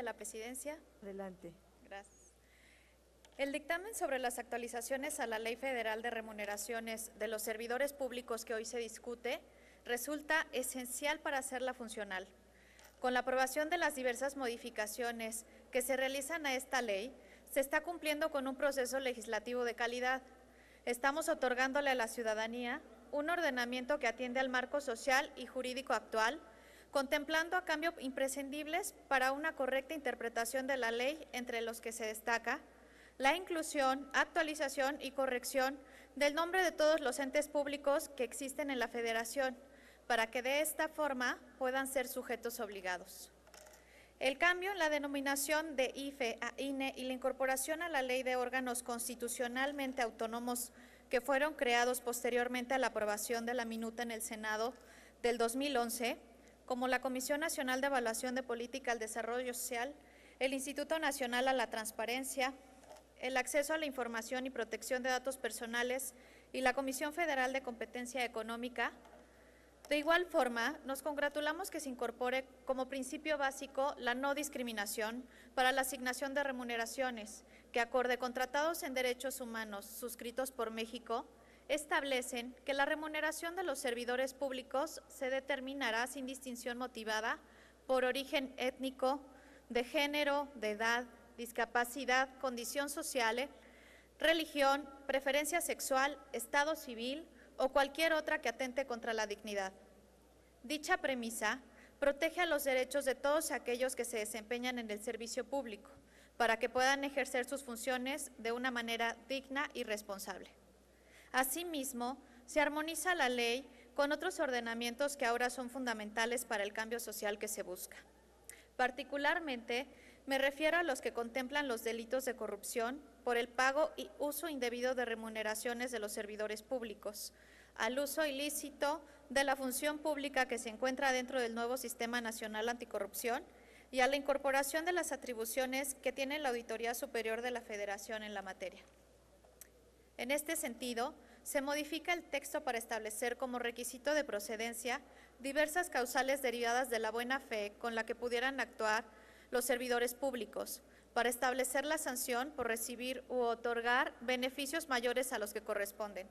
de la Presidencia. Adelante. Gracias. El dictamen sobre las actualizaciones a la Ley Federal de Remuneraciones de los Servidores Públicos que hoy se discute resulta esencial para hacerla funcional. Con la aprobación de las diversas modificaciones que se realizan a esta ley, se está cumpliendo con un proceso legislativo de calidad. Estamos otorgándole a la ciudadanía un ordenamiento que atiende al marco social y jurídico actual, contemplando a cambio imprescindibles para una correcta interpretación de la ley, entre los que se destaca la inclusión, actualización y corrección del nombre de todos los entes públicos que existen en la Federación, para que de esta forma puedan ser sujetos obligados. El cambio en la denominación de IFE a INE y la incorporación a la ley de órganos constitucionalmente autónomos que fueron creados posteriormente a la aprobación de la minuta en el Senado del 2011, como la Comisión Nacional de Evaluación de Política al Desarrollo Social, el Instituto Nacional a la Transparencia, el acceso a la información y protección de datos personales y la Comisión Federal de Competencia Económica. De igual forma, nos congratulamos que se incorpore como principio básico la no discriminación para la asignación de remuneraciones, que acorde con tratados en derechos humanos suscritos por México, establecen que la remuneración de los servidores públicos se determinará sin distinción motivada por origen étnico, de género, de edad, discapacidad, condición social, religión, preferencia sexual, estado civil o cualquier otra que atente contra la dignidad. Dicha premisa protege a los derechos de todos aquellos que se desempeñan en el servicio público para que puedan ejercer sus funciones de una manera digna y responsable. Asimismo, se armoniza la ley con otros ordenamientos que ahora son fundamentales para el cambio social que se busca. Particularmente, me refiero a los que contemplan los delitos de corrupción por el pago y uso indebido de remuneraciones de los servidores públicos, al uso ilícito de la función pública que se encuentra dentro del nuevo Sistema Nacional Anticorrupción y a la incorporación de las atribuciones que tiene la Auditoría Superior de la Federación en la materia. En este sentido, se modifica el texto para establecer como requisito de procedencia diversas causales derivadas de la buena fe con la que pudieran actuar los servidores públicos para establecer la sanción por recibir u otorgar beneficios mayores a los que corresponden.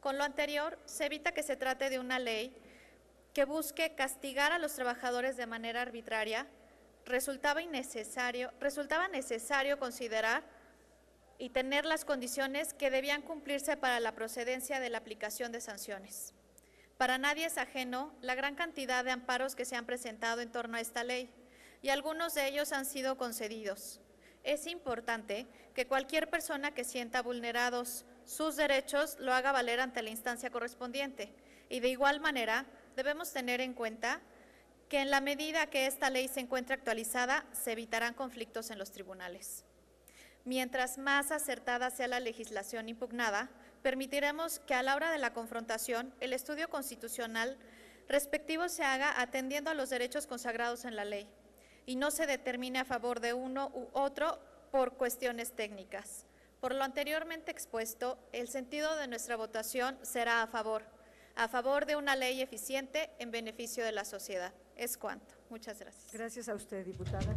Con lo anterior, se evita que se trate de una ley que busque castigar a los trabajadores de manera arbitraria. Resultaba, necesario considerar y tener las condiciones que debían cumplirse para la procedencia de la aplicación de sanciones. Para nadie es ajeno la gran cantidad de amparos que se han presentado en torno a esta ley y algunos de ellos han sido concedidos. Es importante que cualquier persona que sienta vulnerados sus derechos lo haga valer ante la instancia correspondiente y de igual manera debemos tener en cuenta que en la medida que esta ley se encuentre actualizada se evitarán conflictos en los tribunales. Mientras más acertada sea la legislación impugnada, permitiremos que a la hora de la confrontación el estudio constitucional respectivo se haga atendiendo a los derechos consagrados en la ley y no se determine a favor de uno u otro por cuestiones técnicas. Por lo anteriormente expuesto, el sentido de nuestra votación será a favor, a favor de una ley eficiente en beneficio de la sociedad. Es cuanto. Muchas gracias. Gracias a usted, diputada.